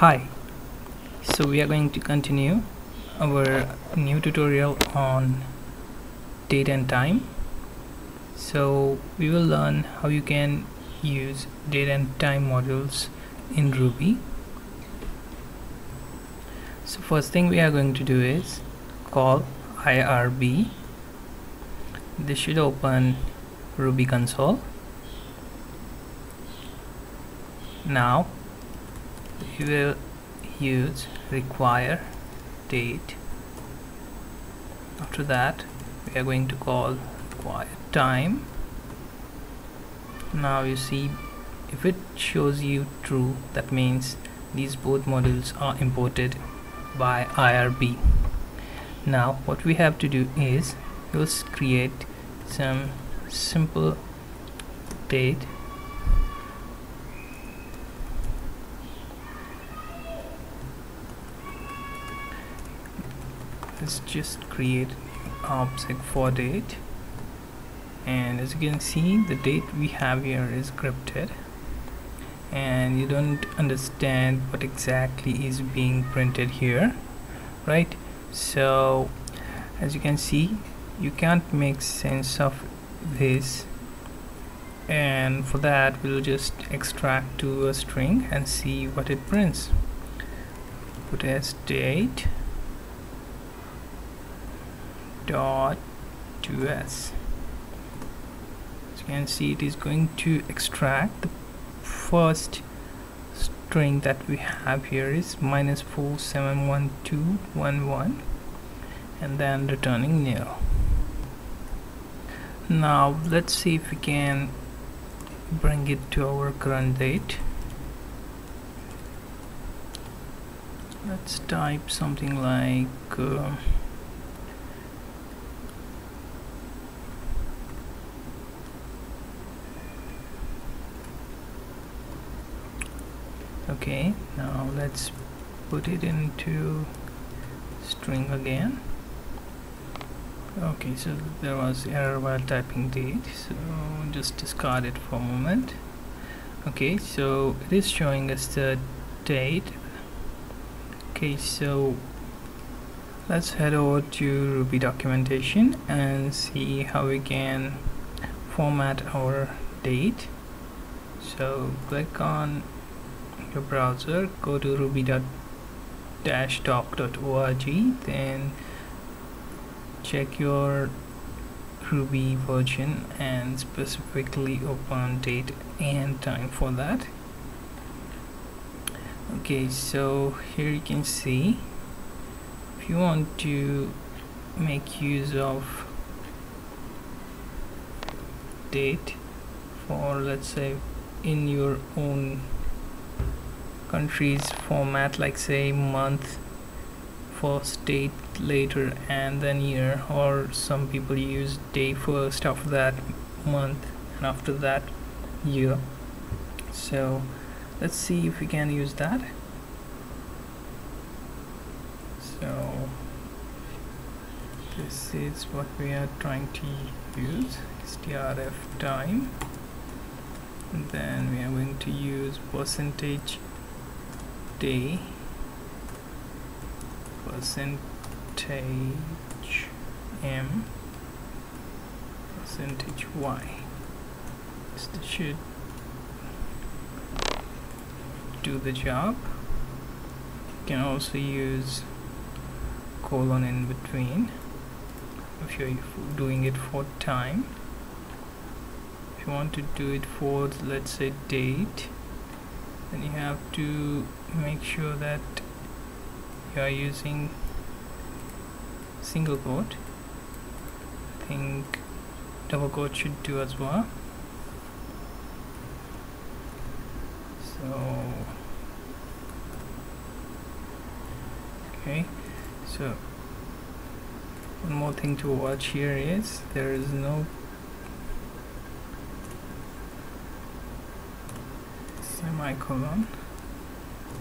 Hi, so we are going to continue our new tutorial on date and time. So we will learn how you can use date and time modules in Ruby. So first thing we are going to do is call IRB. This should open Ruby console. Now we will use require date. After that we are going to call require time. Now you see if it shows you true that means these both modules are imported by IRB now what we have to do is we'll create some simple date let's just create object for date. And as you can see the date we have here is scripted. And you don't understand what exactly is being printed here right? So as you can see you can't make sense of this. And for that we'll just extract to a string and see what it prints. Put as date dot to s. As you can see it is going to extract. The first string that we have here is minus 471211 and then returning nil now let's see if we can bring it to our current date. Let's type something like uh, okay now let's put it into string again. Okay so there was error while typing date so just discard it for a moment. Okay so it is showing us the date. Okay so let's head over to Ruby documentation and see how we can format our date. So click on your browser go to ruby.doc.org then check your ruby version and specifically open date and time for that. Okay so here you can see if you want to make use of date for let's say in your own country's format like say month for state later and then year or some people use day first after that month and after that year. So let's see if we can use that. So this is what we are trying to use strf time. And then we are going to use percentage day percentage m. Percentage y. This should do the job. You can also use colon in between if you're doing it for time. If you want to do it for let's say date then you have to make sure that you are using single quote. I think double quote should do as well. So okay so one more thing to watch here is there is no semicolon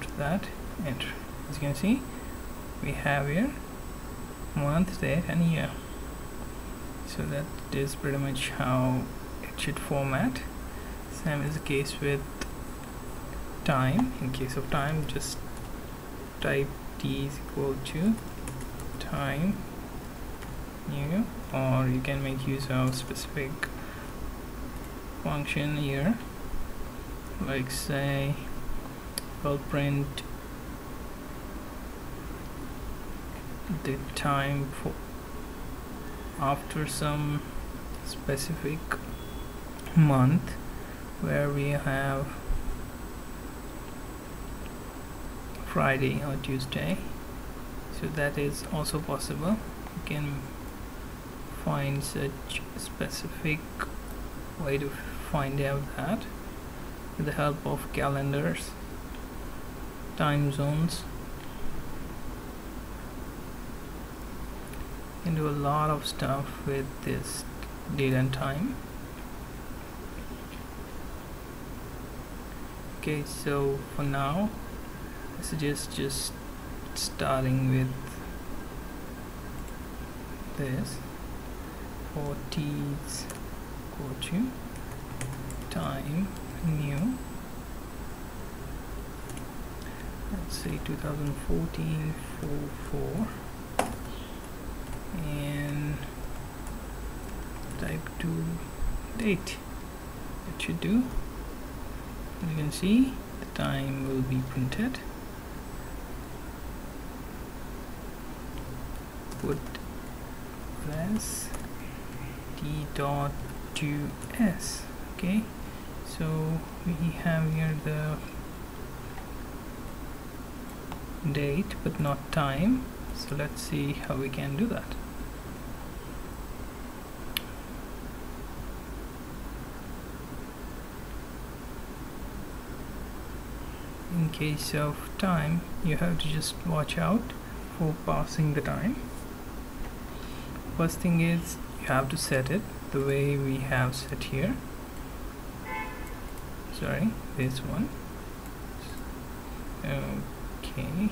to that enter. As you can see we have here month date and year. So that is pretty much how it should format. Same is the case with time. In case of time just type t is equal to time new or you can make use of specific function here like say I'll print the time for after some specific month where we have Friday or Tuesday. So that is also possible. You can find such specific way to find out that with the help of calendars time zones. You can do a lot of stuff with this date and time. Okay so for now I suggest just starting with this. For t's go time new. Let's say 2014 4 and type to date. It should do. You can see the time will be printed. Put this d dot to s okay so we have here the date but not time. So let's see how we can do that. In case of time you have to just watch out for passing the time. First thing is you have to set it the way we have set here sorry this one. Okay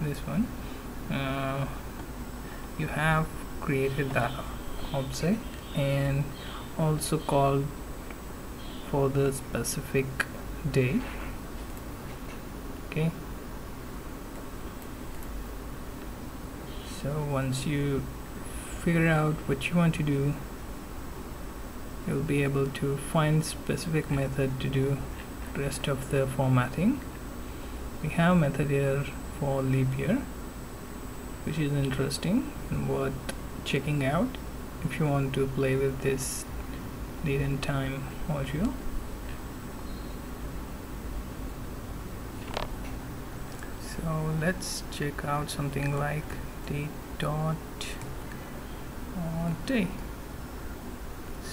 this one. Uh, you have created that object and also called for the specific day. Okay. So once you figure out what you want to do you'll be able to find specific method to do rest of the formatting. We have method here for leap year which is interesting and worth checking out if you want to play with this date and time module. So let's check out something like date dot uh, day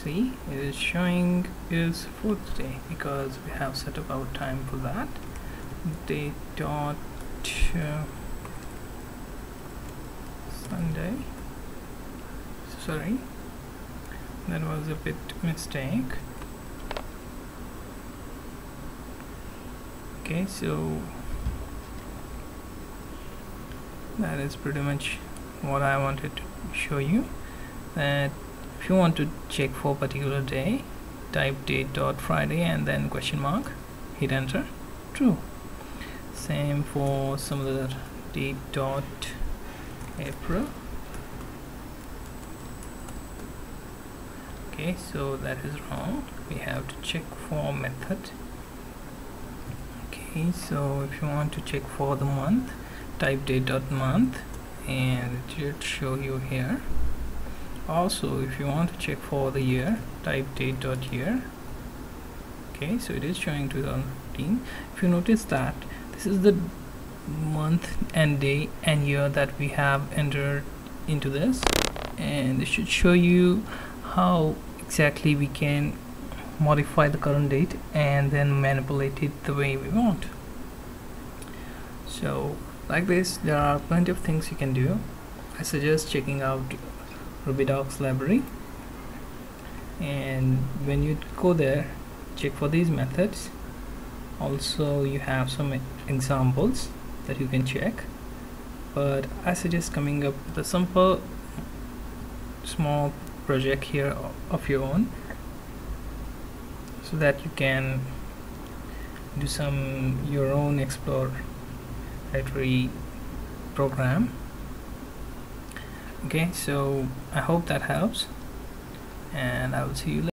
see it is showing is fourth day because we have set up our time for that. Day dot uh, Sunday. Sorry. That was a bit mistake. Okay so that is pretty much what I wanted to show you. That if you want to check for particular day type date dot Friday and then question mark hit enter. True. Same for some other date dot April. Okay so that is wrong. We have to check for method. Okay so if you want to check for the month type date dot month and it should show you here also if you want to check for the year type date dot year. Okay so it is showing 2015 if you notice that this is the month and day and year that we have entered into this and it should show you how exactly we can modify the current date and then manipulate it the way we want. So like this there are plenty of things you can do. I suggest checking out RubyDocs library. And when you go there check for these methods. Also you have some examples that you can check. But I suggest coming up with a simple small project here of your own so that you can do some your own explore proprietary program okay so I hope that helps and I will see you later